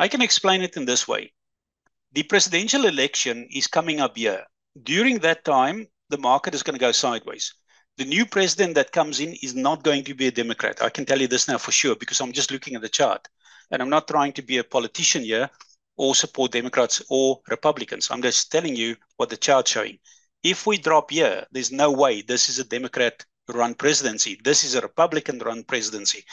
I can explain it in this way. The presidential election is coming up here. During that time, the market is going to go sideways. The new president that comes in is not going to be a Democrat. I can tell you this now for sure because I'm just looking at the chart. And I'm not trying to be a politician here or support Democrats or Republicans. I'm just telling you what the chart's showing. If we drop here, there's no way this is a Democrat run presidency. This is a Republican run presidency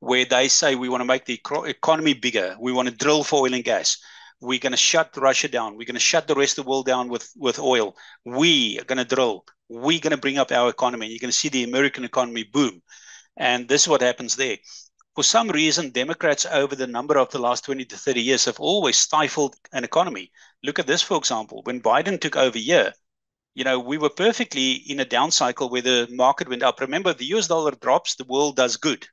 where they say we want to make the economy bigger. We want to drill for oil and gas. We're going to shut Russia down. We're going to shut the rest of the world down with, with oil. We are going to drill. We're going to bring up our economy. You're going to see the American economy boom. And this is what happens there. For some reason, Democrats over the number of the last 20 to 30 years have always stifled an economy. Look at this, for example. When Biden took over here, you know, we were perfectly in a down cycle where the market went up. Remember, the US dollar drops, the world does good.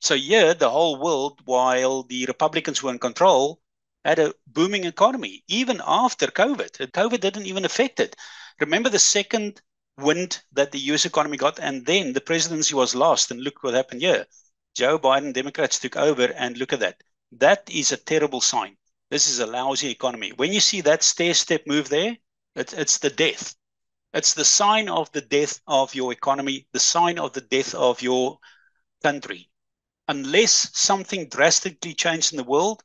So, yeah, the whole world, while the Republicans were in control, had a booming economy, even after COVID. COVID didn't even affect it. Remember the second wind that the US economy got, and then the presidency was lost. And look what happened here. Joe Biden, Democrats took over, and look at that. That is a terrible sign. This is a lousy economy. When you see that stair step move there, it's, it's the death. It's the sign of the death of your economy, the sign of the death of your country. Unless something drastically changes in the world,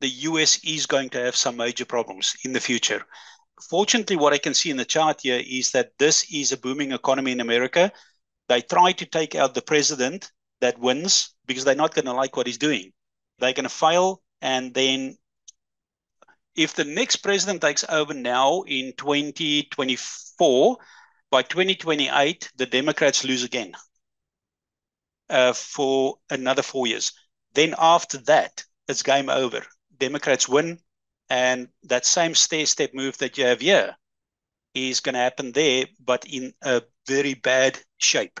the US is going to have some major problems in the future. Fortunately, what I can see in the chart here is that this is a booming economy in America. They try to take out the president that wins because they're not going to like what he's doing. They're going to fail. And then, if the next president takes over now in 2024, by 2028, the Democrats lose again uh, for another four years. Then, after that, it's game over. Democrats win, and that same stair step move that you have here is going to happen there, but in a very bad shape.